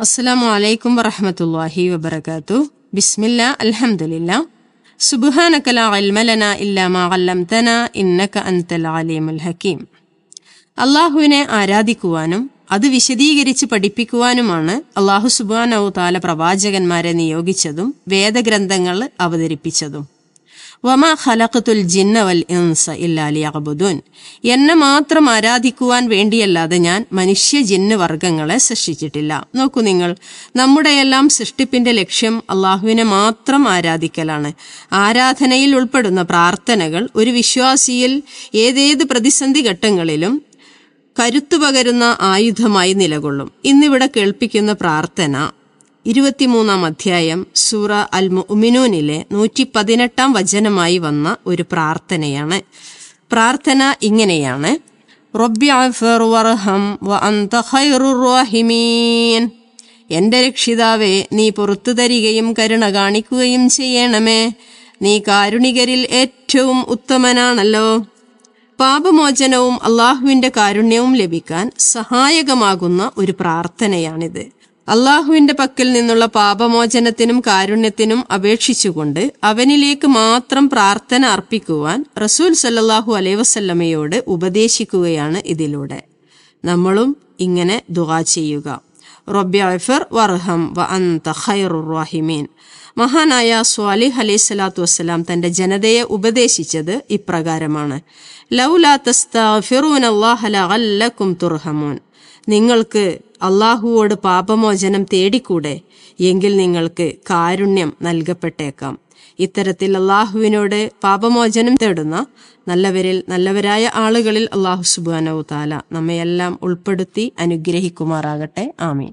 അസ്സലാമു അലൈക്കും വറഹമത്തല്ലാഹി വബർക്കാത്തു ബിസ്മില്ല അൽഹംദുലില്ല. സുബ്ഹാനക ലാ ഇൽമ ലനാ ഇല്ലാ മാ ഇന്നക അൻതൽ അലീമുൽ ഹക്കീം. അള്ളാഹുവിനെ ആരാധിക്കുവാനും അത് വിശദീകരിച്ച് പഠിപ്പിക്കുവാനുമാണ് അള്ളാഹു സുബാനവു താല പ്രവാചകന്മാരെ നിയോഗിച്ചതും വേദഗ്രന്ഥങ്ങൾ അവതരിപ്പിച്ചതും. വമാ ഖലഖത്തുൽ ജിന്ന വൽ ഇൻസ ഇല്ലാ ലിയഅ്ബുദൂൻ. എന്നെ മാത്രം ആരാധിക്കുവാൻ വേണ്ടിയല്ലാതെ ഞാൻ മനുഷ്യ ജിന്ന വർഗങ്ങളെ സൃഷ്ടിച്ചിട്ടില്ല. നോക്കൂ നിങ്ങൾ നമ്മുടെയെല്ലാം സൃഷ്ടിപ്പിന്റെ ലക്ഷ്യം അള്ളാഹുവിനെ മാത്രം ആരാധിക്കലാണ്. ആരാധനയിൽ ഉൾപ്പെടുന്ന പ്രാർത്ഥനകൾ ഒരു വിശ്വാസിയിൽ ഏതേത് പ്രതിസന്ധി ഘട്ടങ്ങളിലും കരുത്തു പകരുന്ന ആയുധമായി നിലകൊള്ളും. ഇന്നിവിടെ കേൾപ്പിക്കുന്ന പ്രാർത്ഥന ഇരുപത്തിമൂന്നാം അധ്യായം സൂറ അൽ മുഅ്മിനൂനിലെ നൂറ്റി പതിനെട്ടാം വചനമായി വന്ന ഒരു പ്രാർത്ഥനയാണ്. പ്രാർത്ഥന ഇങ്ങനെയാണ്. എന്റെ രക്ഷിതാവേ നീ പുറത്തു തരികയും കരുണ കാണിക്കുകയും ചെയ്യണമേ. നീ കാരുണികരിൽ ഏറ്റവും ഉത്തമനാണല്ലോ. പാപമോചനവും അള്ളാഹുവിന്റെ കാരുണ്യവും ലഭിക്കാൻ സഹായകമാകുന്ന ഒരു പ്രാർത്ഥനയാണിത്. അള്ളാഹുവിന്റെ പക്കൽ നിന്നുള്ള പാപമോചനത്തിനും കാരുണ്യത്തിനും അപേക്ഷിച്ചുകൊണ്ട് അവനിലേക്ക് മാത്രം പ്രാർത്ഥന അർപ്പിക്കുവാൻ റസൂൽ സല്ലാഹു അലൈ വസല്ലമയോട് ഉപദേശിക്കുകയാണ് ഇതിലൂടെ. നമ്മളും ഇങ്ങനെ ദുവാ ചെയ്യുക. റൊബ്യഫർ വർഹം വ അന്ത ഖൈറുറാഹിമീൻ മഹാനായ സ്വാലിഹ് അലൈഹി സ്വലാത്തു വസ്സലാം തന്റെ ജനതയെ ഉപദേശിച്ചത് ഇപ്രകാരമാണ്. ലൗലാ തുർഹമൂൻ. നിങ്ങൾക്ക് അള്ളാഹുവോട് പാപമോചനം തേടിക്കൂടെ എങ്കിൽ നിങ്ങൾക്ക് കാരുണ്യം നൽകപ്പെട്ടേക്കാം. ഇത്തരത്തിൽ അള്ളാഹുവിനോട് പാപമോചനം തേടുന്ന നല്ലവരിൽ നല്ലവരായ ആളുകളിൽ അള്ളാഹു സുബാനവു താല നമ്മയെല്ലാം ഉൾപ്പെടുത്തി അനുഗ്രഹിക്കുമാറാകട്ടെ. ആമീൻ.